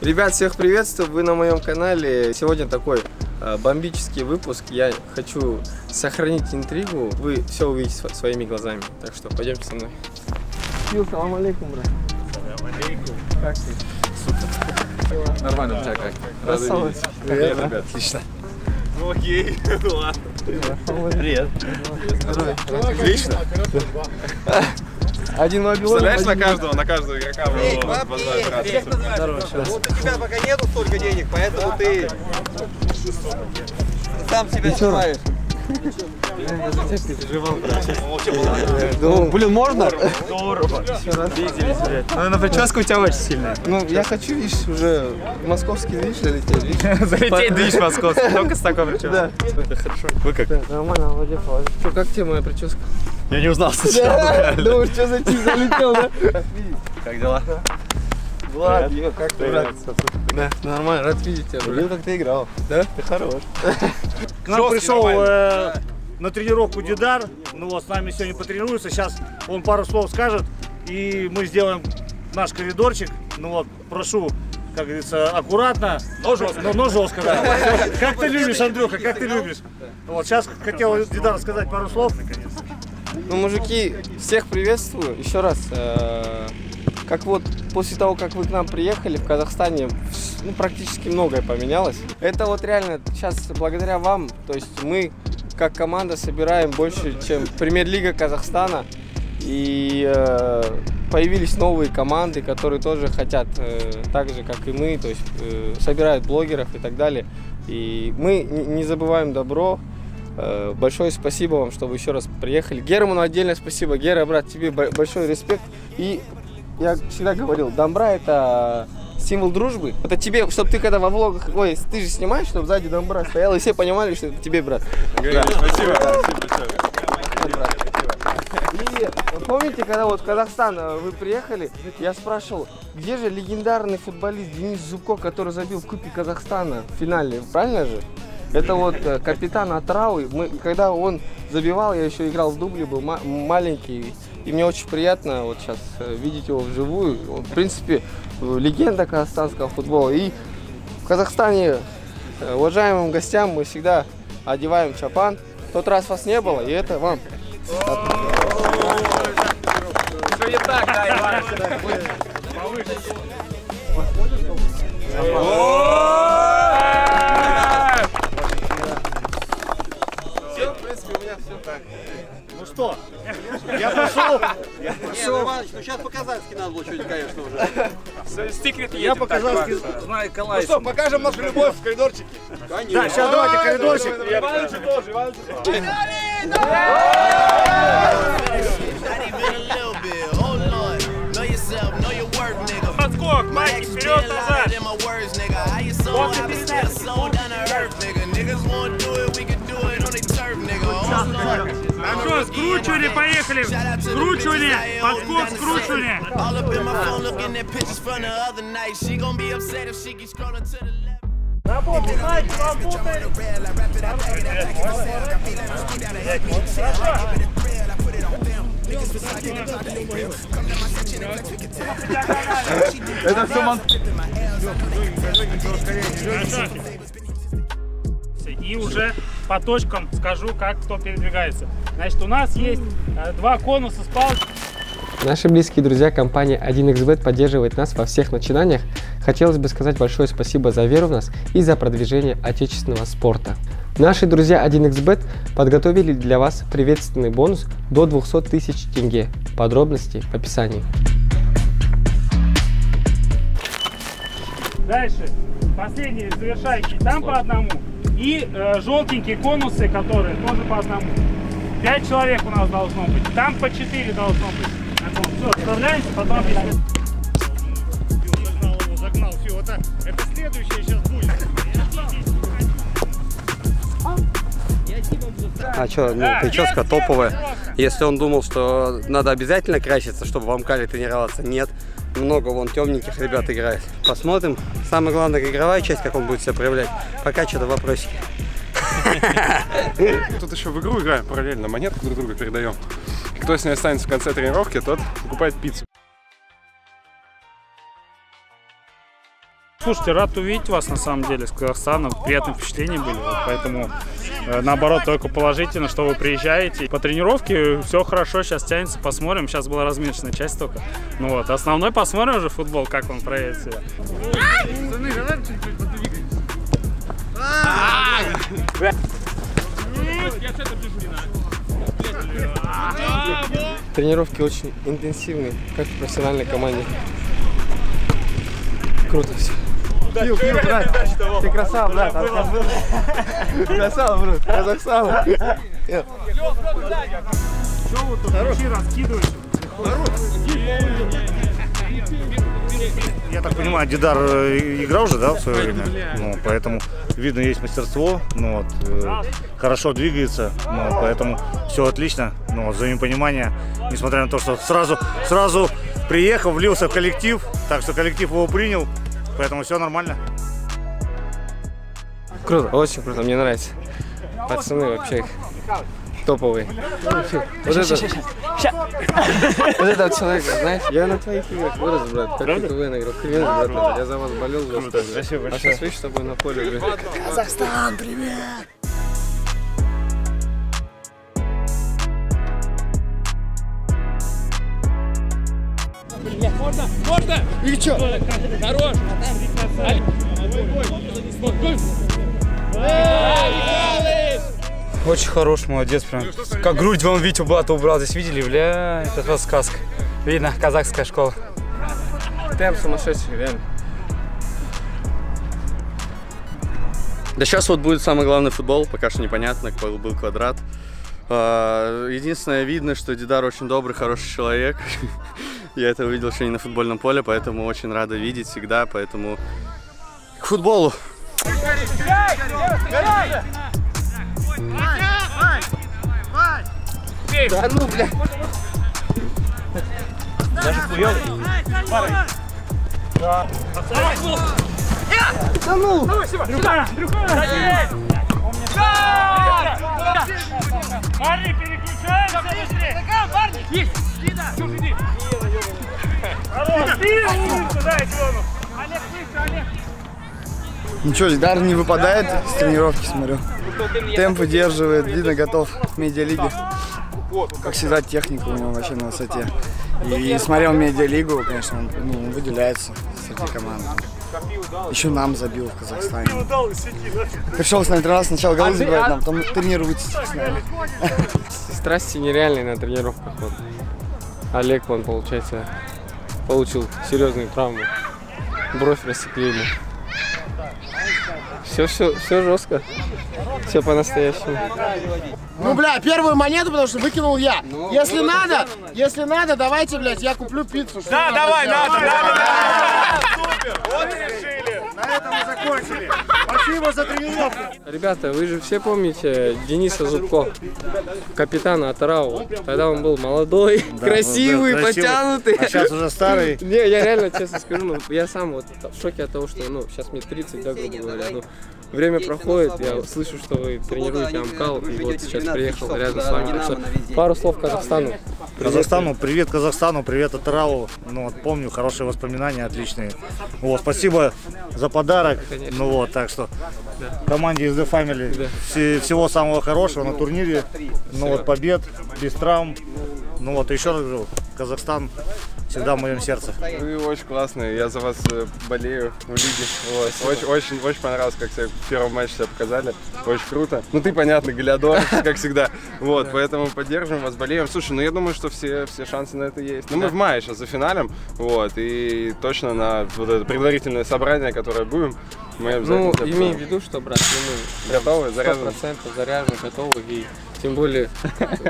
Ребят, всех приветствую, вы на моем канале. Сегодня такой э, бомбический выпуск. Я хочу сохранить интригу. Вы все увидите сво- своими глазами. Так что пойдемте со мной. Фил, салам алейкум, брат. Как ты? Нормально, у тебя как? Рады видеть. Привет, Привет, ребят. Отлично. Ну окей, ладно. Привет. Здорово. Отлично. Один Вавилон. Представляешь, на каждого, на каждого игрока Эй, было по два оператора. Здорово, сейчас. Вот у тебя пока нету столько денег, поэтому ты сам себя снимаешь. Блин, можно? Ну, на прическа у тебя очень сильная. ну, я хочу, видишь, уже в московский, видишь, залететь, видишь? Залететь, да, видишь, московский. Только с такой прической. Да. Хорошо. Вы как? Да, Нормально, молодец, молодец. Что, как тебе моя прическа? Я не узнал сначала. Думаешь, что за тип залетел, да? Как дела? Влад, как ты? Да, нормально, рад видеть тебя, брат. как ты играл. Да? Ты хорош. К нам пришел э, на тренировку Дидар. Ну вот, с нами сегодня потренируется. Сейчас он пару слов скажет. И мы сделаем наш коридорчик. Ну вот, прошу, как говорится, аккуратно. Но жестко. Но, но жестко, да. Как ты любишь, Андрюха, как ты любишь. Вот, сейчас хотел Дидар сказать пару слов. Ну, мужики, всех приветствую. Еще раз, э, как вот после того, как вы к нам приехали в Казахстане, ну, практически многое поменялось. Это вот реально сейчас благодаря вам, то есть мы как команда собираем больше, чем премьер-лига Казахстана. И э, появились новые команды, которые тоже хотят, э, так же как и мы, то есть э, собирают блогеров и так далее. И мы не забываем добро, Э, Большое спасибо вам, что вы еще раз приехали. Герману отдельное спасибо. Гера, брат, тебе бо- большой респект. И я всегда говорил, Домбра это символ дружбы. Это тебе, чтобы ты когда во влогах, ой, ты же снимаешь, чтобы сзади Домбра стоял, и все понимали, что это тебе, брат. Григорий, Спасибо. Спасибо большое. Вот, брат. И помните, когда вот в Казахстан э, вы приехали, я спрашивал, где же легендарный футболист Денис Зубко, который забил в Кубке Казахстана в финале, правильно же? Это вот э, капитан Атравы. Мы, когда он забивал, я еще играл в дубле, был ма- маленький. И мне очень приятно вот сейчас э, видеть его вживую. Он, в принципе, легенда казахстанского футбола. И в Казахстане э, уважаемым гостям мы всегда одеваем чапан. В тот раз вас не было, и это вам. Ну что, я пошел, я Не, пошел. Иваныч, ну сейчас по-казахски надо было чуть, конечно, уже. Я по-казахски знаю Калай. Что, покажем нашу любовь в коридорчике? Да, сейчас давайте коридорчик. Иванович тоже, Иванович тоже. Подскок, Майки, actions вперед, be a назад. lot in my words, nigga. How you so Walk high, it but back. still so down to earth, nigga. Niggas wanna do it, we can do it on their turf, nigga. Oh. Ну что, скручивали, поехали. Скручивали, подскок, скручивали. Работай, Майки, работай. Это все мон... И уже по точкам скажу, как кто передвигается. Значит, у нас есть э, два конуса с палкой. Наши близкие друзья компания 1xbet поддерживает нас во всех начинаниях. Хотелось бы сказать большое спасибо за веру в нас и за продвижение отечественного спорта. Наши друзья 1xbet подготовили для вас приветственный бонус до 200 тысяч тенге. Подробности в описании. Дальше. Последние завершающие там по одному. И э, желтенькие конусы, которые тоже по одному. Пять человек у нас должно быть. Там по четыре должно быть. Все, вставляемся, потом объясню. Загнал его, загнал. Все, вот так. Это следующее сейчас будет. А что, ну, прическа топовая. Если он думал, что надо обязательно краситься, чтобы в Амкале тренироваться, нет. Много вон темненьких ребят играет. Посмотрим. Самое главное, игровая часть, как он будет себя проявлять. Пока что-то вопросики. Тут еще в игру играем параллельно, монетку друг другу передаем. Кто с ней останется в конце тренировки, тот покупает пиццу. Слушайте, рад увидеть вас на самом деле с Казахстана. Приятные впечатления были. Вот поэтому э, наоборот только положительно, что вы приезжаете. По тренировке все хорошо, сейчас тянется, посмотрим. Сейчас была разминочная часть только. Ну вот, основной посмотрим уже футбол, как он проявит себя. Тренировки очень интенсивные, как в профессиональной команде. Круто все. Пил, пил, брат. Ты красава, брат. Красава, брат. Казахстан. Мячи раскидываешь. Я так понимаю, Дидар э, играл же, да, в свое время? Ну, поэтому видно, есть мастерство, ну, вот, э, хорошо двигается, ну, поэтому все отлично, ну, вот, взаимопонимание, несмотря на то, что сразу, сразу приехал, влился в коллектив, так что коллектив его принял, поэтому все нормально. Круто, очень круто, мне нравится. Пацаны вообще их топовые. Вот это, вот этого человека, знаешь, я на твоих играх вырос, брат, как ты КВН играл, клянусь, братан, я за вас болел жестко. Спасибо. А сейчас видишь, с тобой на поле, блин. Очень хорош, молодец прям. Как грудь вон Витю Блата убрал, здесь видели? Бля, это просто сказка. Видно, казахская школа. Темп сумасшедший, реально. Да сейчас вот будет самый главный футбол, пока что непонятно, какой был квадрат. А, Единственное, видно, что Дидар очень добрый, хороший человек. Я это увидел еще не на футбольном поле, поэтому очень рада видеть всегда, поэтому к футболу. Парни, переключаемся быстрее! Парни! Есть! Чушь, иди! Хорош! Ты! Дай, Кленов! Олег, выше, Олег! Ничего, Дидар не выпадает с тренировки, смотрю. Темп выдерживает, видно, готов к медиалиге. Как всегда, техника у него вообще на высоте. И смотрел медиалигу, конечно, он ну, выделяется среди команд. Еще нам забил в Казахстане. Пришел с нами тренироваться, сначала голы забивает, нам потом тренируется с нами. Страсти нереальные на тренировках. Вот. Олег, он, получается, получил серьезную травму. Бровь рассекли ему. Все, все, все жестко. Все по-настоящему. Ну, бля, первую монету, потому что выкинул я. Ну, если надо, если надо, давайте, блядь, я куплю пиццу. Да, Давай, надо, надо, На этом мы закончили. Спасибо за тренировку. Ребята, вы же все помните Дениса Зубко, капитана Атарау. Тогда он был молодой, красивый, да, красивый. подтянутый. А сейчас уже старый. Не, я реально честно скажу, ну, я сам вот в шоке от того, что, ну, сейчас мне 30, да, грубо говоря, ну, время проходит, я слышу, что вы тренируете Амкал, и вот сейчас приехал рядом с вами. Пару слов Казахстану. Казахстану, привет Казахстану, привет Атарау. Ну вот помню, хорошие воспоминания, отличные. Вот, спасибо за подарок. Конечно. Ну вот, так что команде из The Family Да. все- всего самого хорошего на турнире. Ну вот, побед, без травм. Ну вот, еще раз говорю, Казахстан всегда в моем сердце. Вы очень классные, я за вас э, болею в лиге. Вот. Очень, очень, очень понравилось, как себя в первом матче себя показали. Очень круто. Ну ты, понятно, Галиадор, как всегда. Вот, поэтому поддерживаем вас, болеем. Слушай, ну я думаю, что все, все шансы на это есть. Ну мы в мае сейчас за финалем, вот, и точно на вот это предварительное собрание, которое будем, мы обязательно Ну, имей в виду, что, брат, ну, мы Готовы, сто заряжены? процентов заряжены, готовы. И тем более,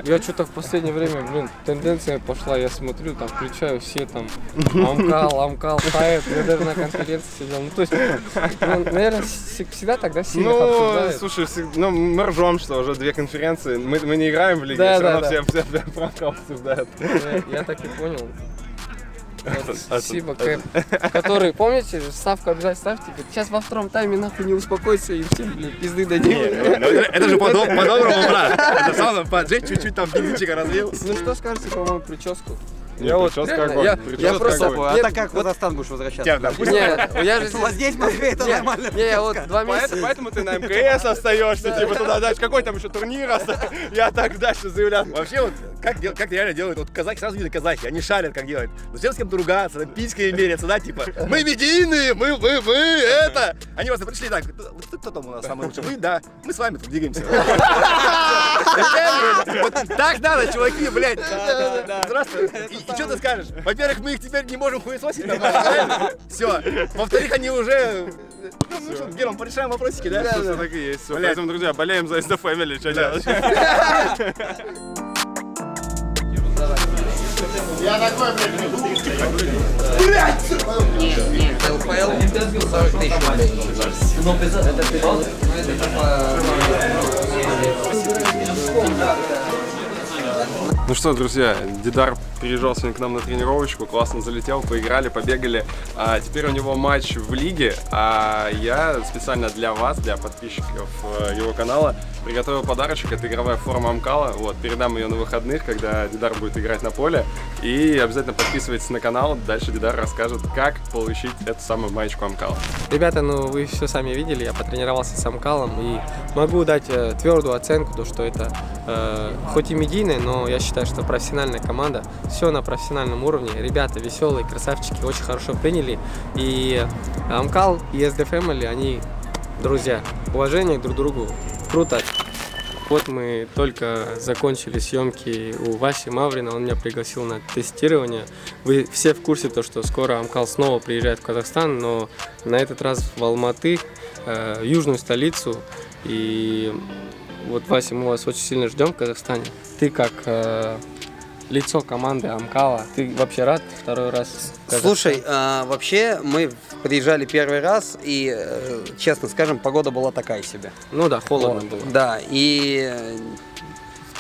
я что-то в последнее время, блин, тенденция пошла, я смотрю, там, включаю все там, Амкал, Амкал, Хайп, я даже на конференции сидел. Ну, то есть, ну, наверное, всегда тогда сильно Ну, обсуждают. слушай, ну, мы ржем, что уже две конференции. Мы, мы не играем в лиге, Да, все да, равно да. все, все, Амкал обсуждают. Я, я так и понял. Спасибо, Кэп. Который, помните, ставку обязательно ставьте. Сейчас во втором тайме нахуй не успокойся и всем, блин, пизды дадим. Это же по-доброму, брат. Это самое, поджечь чуть-чуть там бензинчика разлил. Ну что скажете по моему прическу? Реально, огонь, я- я просто-. А Нет, так как в Казахстан будешь возвращаться? Не, я же... Здесь в Москве это нормально. Не, я вот два месяца... Поэтому, ты на МКС остаешься, типа туда дальше. Какой там еще турнир? Я так дальше заявлял. Вообще вот, как, как реально делают, вот казахи сразу видно казахи, они шарят, как делать. Зачем с кем-то ругаться, там, письками мерятся, да, типа, мы медийные, мы, мы, мы, это. Они просто пришли так, кто, кто- кто там у нас самый лучший? Вы, да, мы с вами тут двигаемся. Вот так надо, чуваки, блядь. Здравствуй. И, что ты скажешь? Во-первых, мы их теперь не можем хуесосить нормально, Все. Во-вторых, они уже, ну, что, первым порешаем вопросики, да? Все так и есть. Блядь. поэтому, друзья, болеем за SD Family. Что делать? Я такой, блядь, Ну что, друзья, Дидар приезжал сегодня к нам на тренировочку, классно залетел, поиграли, побегали. А теперь у него матч в лиге, а я специально для вас, для подписчиков э, его канала, приготовил подарочек. Это игровая форма Амкала. Вот, передам ее на выходных, когда Дидар будет играть на поле. И обязательно подписывайтесь на канал. Дальше Дидар расскажет, как получить эту самую маечку Амкала. Ребята, ну вы все сами видели, я потренировался с Амкалом и могу дать э, твердую оценку, то, что это э, хоть и медийная, но я считаю, что профессиональная команда, все на профессиональном уровне, ребята веселые, красавчики, очень хорошо приняли, и Амкал и SD они друзья, уважение друг к другу, круто. Вот мы только закончили съемки у Васи Маврина, он меня пригласил на тестирование. Вы все в курсе, то, что скоро Амкал снова приезжает в Казахстан, но на этот раз в Алматы, э, южную столицу. И вот, Вася, мы вас очень сильно ждем в Казахстане. Ты как э, лицо команды Амкала, ты вообще рад второй раз? Слушай, а, вообще мы приезжали первый раз, и, э, честно скажем, погода была такая себе. Ну да, холодно Вот, было. Да, и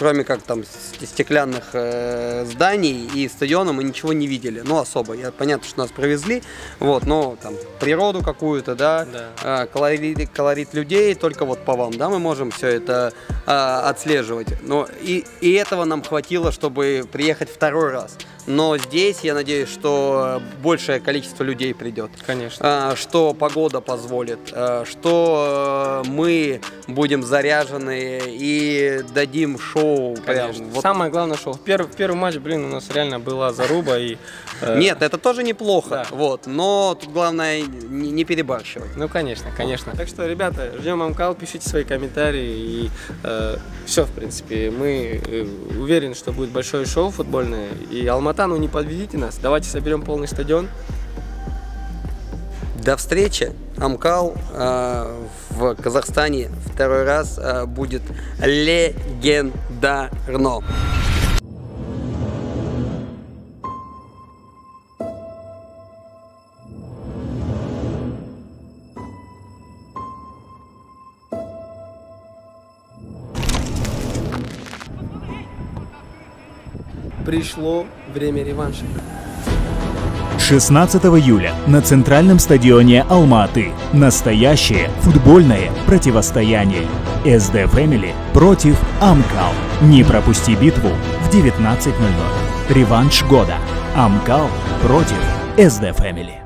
кроме как там стеклянных э, зданий и стадиона мы ничего не видели, ну особо. Я, понятно, что нас провезли, вот, но там природу какую-то, да, Да. э, колорит, колорит людей, только вот по вам, да, мы можем все это э, отслеживать. Но и, и этого нам хватило, чтобы приехать второй раз. Но здесь, я надеюсь, что большее количество людей придет. Конечно. А, что погода позволит, а, что э, мы будем заряжены и дадим шоу. прям Конечно. вот. Самое главное, что первый, первый матч, блин, у нас реально была заруба. И, э, Нет, это тоже неплохо, вот, но тут главное не, перебарщивать. Ну, конечно, конечно. Так что, ребята, ждем Амкал, пишите свои комментарии. И все, в принципе, мы э, уверены, что будет большое шоу футбольное. И Алмата, ну не подведите нас. Давайте соберем полный стадион. До встречи. Амкал э, в Казахстане второй раз э, будет легендарно. Пришло время реванша. 16 июля на центральном стадионе Алма-Аты настоящее футбольное противостояние. SD Family против Амкал. Не пропусти битву в 19.00. Реванш года. Амкал против SD Family.